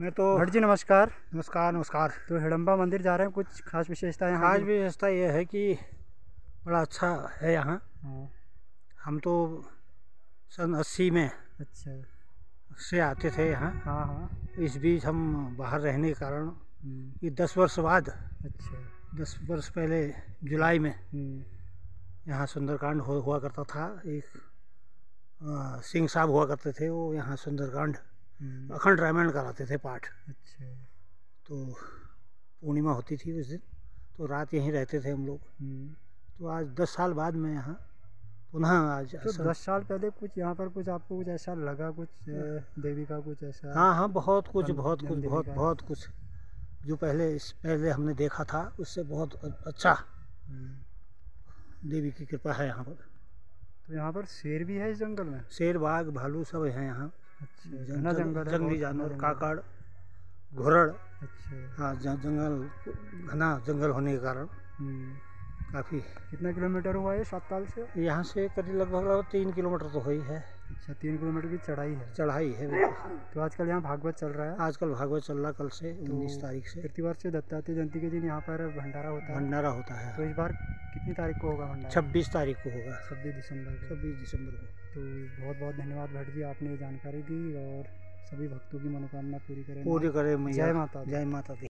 मैं तो भट्ट जी नमस्कार। नमस्कार नमस्कार। तो हिडम्बा मंदिर जा रहे हैं कुछ खास विशेषता यहाँ खास विशेषता ये है कि बड़ा अच्छा है यहाँ। हाँ। हम तो सन अस्सी में अच्छा। से आते थे यहाँ। हाँ हाँ। इस बीच हम बाहर रहने के कारण हम्म, ये दस वर्ष बाद अच्छा। दस वर्ष पहले जुलाई में हम्म, यहाँ सुंदरकांड हो हुआ करता था। एक सिंह साहब हुआ करते थे वो यहाँ सुंदरकांड अखंड रामायण कराते थे पाठ। अच्छा। तो पूर्णिमा होती थी उस दिन तो रात यहीं रहते थे हम लोग। हम्म, तो आज दस साल बाद मैं यहाँ पुनः आज तो दस साल पहले कुछ यहाँ पर कुछ आपको कुछ ऐसा लगा कुछ देवी का कुछ ऐसा? हाँ हाँ बहुत कुछ बहुत कुछ बहुत बहुत कुछ। जो पहले इस पहले हमने देखा था उससे बहुत अच्छा हम्म, देवी की कृपा है यहाँ पर। तो यहाँ पर शेर भी है इस जंगल में? शेर बाघ भालू सब है यहाँ। अच्छा जंगल- घना जंगल जंगली जानवर काकड़ घोरड़। अच्छा। हाँ जहाँ जंगल घना जंगल होने के कारण हम्म, काफ़ी कितना किलोमीटर हुआ है सात साल से? यहाँ से करीब लगभग लगभग तीन किलोमीटर तो हो ही है। अच्छा तीन किलोमीटर की चढ़ाई है। चढ़ाई है तो आजकल यहाँ भागवत चल रहा है? आजकल भागवत चल रहा कल से उन्नीस तारीख से। प्रतिवर्ष दत्तात्रेय जयंती के दिन यहाँ पर भंडारा होता है। भंडारा होता है। तो इस बार कितनी तारीख को होगा भंडारा? छब्बीस तारीख को होगा। छब्बीस दिसंबर को। छब्बीस दिसंबर को। तो बहुत बहुत धन्यवाद भट्ट जी आपने ये जानकारी दी और सभी भक्तों की मनोकामना पूरी करें। पूरी करें जय माता जय माता दी।